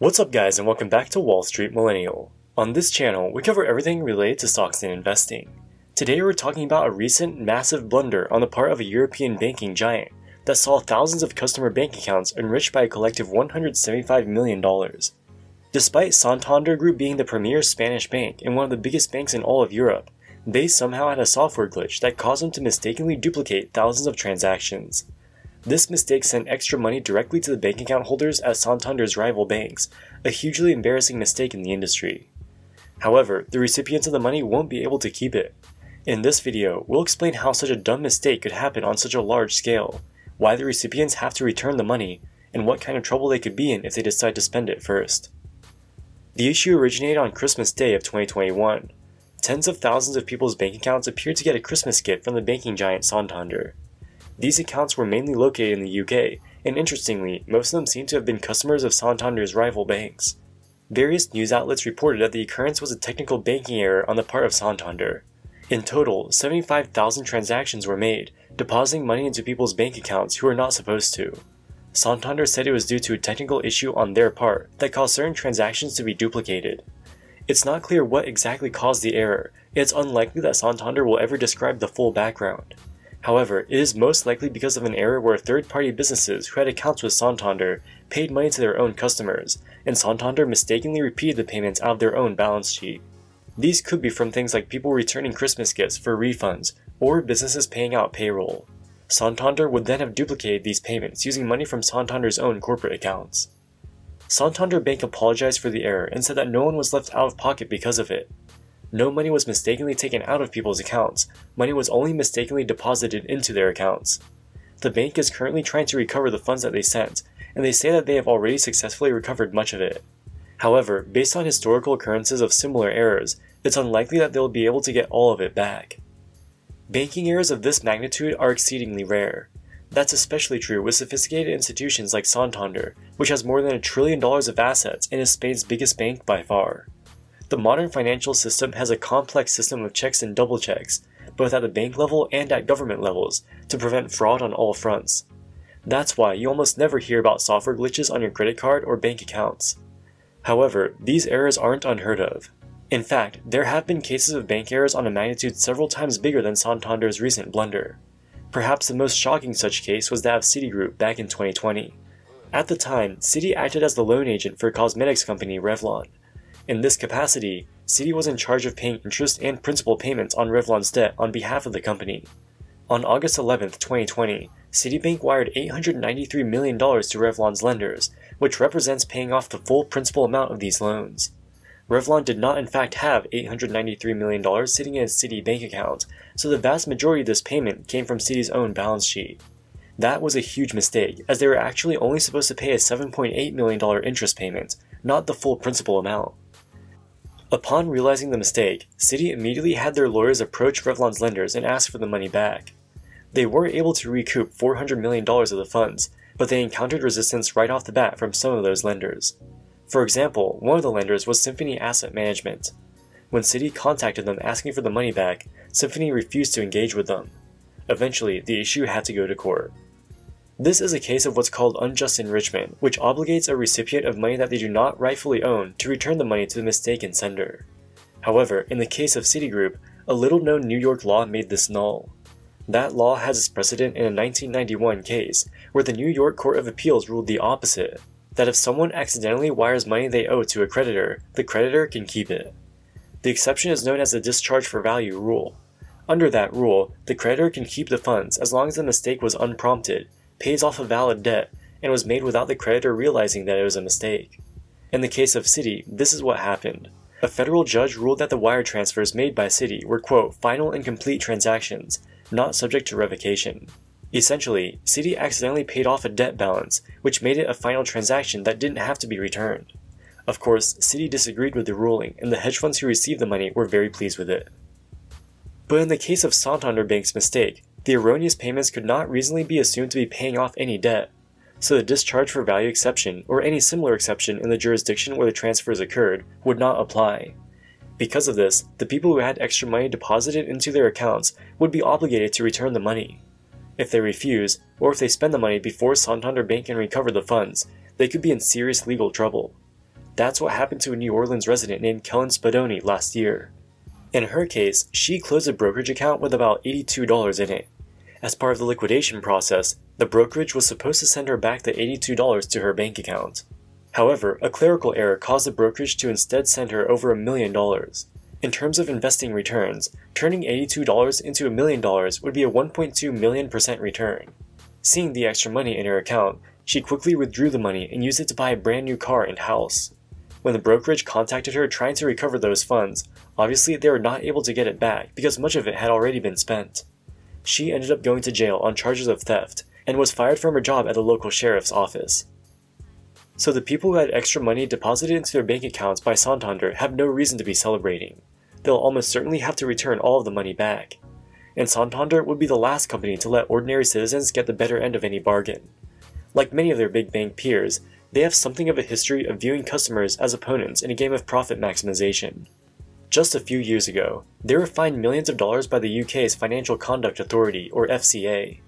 What's up guys and welcome back to Wall Street Millennial. On this channel, we cover everything related to stocks and investing. Today we're talking about a recent massive blunder on the part of a European banking giant that saw thousands of customer bank accounts enriched by a collective $175 million. Despite Santander Group being the premier Spanish bank and one of the biggest banks in all of Europe, they somehow had a software glitch that caused them to mistakenly duplicate thousands of transactions. This mistake sent extra money directly to the bank account holders at Santander's rival banks, a hugely embarrassing mistake in the industry. However, the recipients of the money won't be able to keep it. In this video, we'll explain how such a dumb mistake could happen on such a large scale, why the recipients have to return the money, and what kind of trouble they could be in if they decide to spend it first. The issue originated on Christmas Day of 2021. Tens of thousands of people's bank accounts appeared to get a Christmas gift from the banking giant Santander. These accounts were mainly located in the UK, and interestingly, most of them seem to have been customers of Santander's rival banks. Various news outlets reported that the occurrence was a technical banking error on the part of Santander. In total, 75,000 transactions were made, depositing money into people's bank accounts who were not supposed to. Santander said it was due to a technical issue on their part that caused certain transactions to be duplicated. It's not clear what exactly caused the error, it's unlikely that Santander will ever describe the full background. However, it is most likely because of an error where third-party businesses who had accounts with Santander paid money to their own customers, and Santander mistakenly repeated the payments out of their own balance sheet. These could be from things like people returning Christmas gifts for refunds, or businesses paying out payroll. Santander would then have duplicated these payments using money from Santander's own corporate accounts. Santander Bank apologized for the error and said that no one was left out of pocket because of it, no money was mistakenly taken out of people's accounts, money was only mistakenly deposited into their accounts. The bank is currently trying to recover the funds that they sent, and they say that they have already successfully recovered much of it. However, based on historical occurrences of similar errors, it's unlikely that they'll be able to get all of it back. Banking errors of this magnitude are exceedingly rare. That's especially true with sophisticated institutions like Santander, which has more than a trillion dollars of assets and is Spain's biggest bank by far. The modern financial system has a complex system of checks and double checks, both at the bank level and at government levels, to prevent fraud on all fronts. That's why you almost never hear about software glitches on your credit card or bank accounts. However, these errors aren't unheard of. In fact, there have been cases of bank errors on a magnitude several times bigger than Santander's recent blunder. Perhaps the most shocking such case was that of Citigroup back in 2020. At the time, Citi acted as the loan agent for cosmetics company Revlon. In this capacity, Citi was in charge of paying interest and principal payments on Revlon's debt on behalf of the company. On August 11, 2020, Citibank wired $893 million to Revlon's lenders, which represents paying off the full principal amount of these loans. Revlon did not in fact have $893 million sitting in its Citi bank account, so the vast majority of this payment came from Citi's own balance sheet. That was a huge mistake, as they were actually only supposed to pay a $7.8 million interest payment, not the full principal amount. Upon realizing the mistake, Citi immediately had their lawyers approach Revlon's lenders and ask for the money back. They were able to recoup $400 million of the funds, but they encountered resistance right off the bat from some of those lenders. For example, one of the lenders was Symphony Asset Management. When Citi contacted them asking for the money back, Symphony refused to engage with them. Eventually, the issue had to go to court. This is a case of what's called unjust enrichment, which obligates a recipient of money that they do not rightfully own to return the money to the mistaken sender. However, in the case of Citigroup, a little known New York law made this null. That law has its precedent in a 1991 case, where the New York Court of Appeals ruled the opposite that if someone accidentally wires money they owe to a creditor, the creditor can keep it. The exception is known as the discharge for value rule. Under that rule, the creditor can keep the funds as long as the mistake was unprompted pays off a valid debt, and was made without the creditor realizing that it was a mistake. In the case of Citi, this is what happened. A federal judge ruled that the wire transfers made by Citi were, quote, final and complete transactions, not subject to revocation. Essentially, Citi accidentally paid off a debt balance, which made it a final transaction that didn't have to be returned. Of course, Citi disagreed with the ruling, and the hedge funds who received the money were very pleased with it. But in the case of Santander Bank's mistake, the erroneous payments could not reasonably be assumed to be paying off any debt, so the discharge for value exception, or any similar exception in the jurisdiction where the transfers occurred, would not apply. Because of this, the people who had extra money deposited into their accounts would be obligated to return the money. If they refuse, or if they spend the money before Santander Bank can recover the funds, they could be in serious legal trouble. That's what happened to a New Orleans resident named Kelyn Spadoni last year. In her case, she closed a brokerage account with about $82 in it. As part of the liquidation process, the brokerage was supposed to send her back the $82 to her bank account. However, a clerical error caused the brokerage to instead send her over a million dollars. In terms of investing returns, turning $82 into a million dollars would be a 1.2 million percent return. Seeing the extra money in her account, she quickly withdrew the money and used it to buy a brand new car and house. When the brokerage contacted her trying to recover those funds, obviously they were not able to get it back because much of it had already been spent. She ended up going to jail on charges of theft and was fired from her job at the local sheriff's office. So the people who had extra money deposited into their bank accounts by Santander have no reason to be celebrating. They'll almost certainly have to return all of the money back. And Santander would be the last company to let ordinary citizens get the better end of any bargain. Like many of their big bank peers, they have something of a history of viewing customers as opponents in a game of profit maximization. Just a few years ago, they were fined millions of dollars by the UK's Financial Conduct Authority, or FCA.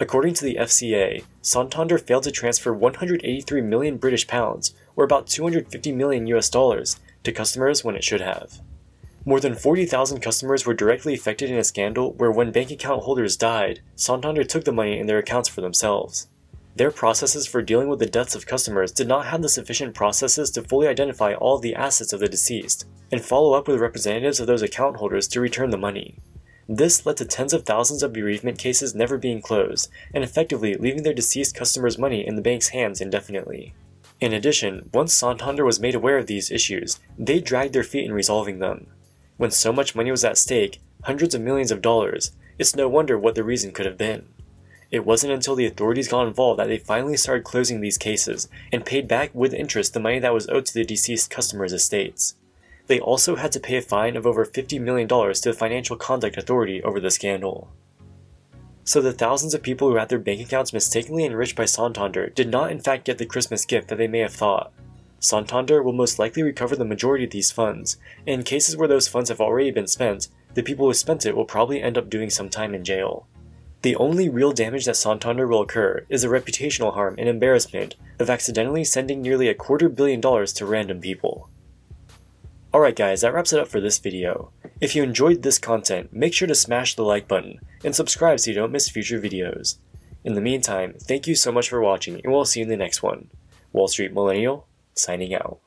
According to the FCA, Santander failed to transfer 183 million British pounds, or about 250 million US dollars, to customers when it should have. More than 40,000 customers were directly affected in a scandal where when bank account holders died, Santander took the money in their accounts for themselves. Their processes for dealing with the deaths of customers did not have the sufficient processes to fully identify all the assets of the deceased, and follow up with representatives of those account holders to return the money. This led to tens of thousands of bereavement cases never being closed, and effectively leaving their deceased customers' money in the bank's hands indefinitely. In addition, once Santander was made aware of these issues, they dragged their feet in resolving them. When so much money was at stake, hundreds of millions of dollars, it's no wonder what the reason could have been. It wasn't until the authorities got involved that they finally started closing these cases and paid back with interest the money that was owed to the deceased customers' estates. They also had to pay a fine of over $50 million to the Financial Conduct Authority over the scandal. So the thousands of people who had their bank accounts mistakenly enriched by Santander did not in fact get the Christmas gift that they may have thought. Santander will most likely recover the majority of these funds, and in cases where those funds have already been spent, the people who spent it will probably end up doing some time in jail. The only real damage that Santander will occur is the reputational harm and embarrassment of accidentally sending nearly a quarter billion dollars to random people. Alright guys, that wraps it up for this video. If you enjoyed this content, make sure to smash the like button, and subscribe so you don't miss future videos. In the meantime, thank you so much for watching, and we'll see you in the next one. Wall Street Millennial, signing out.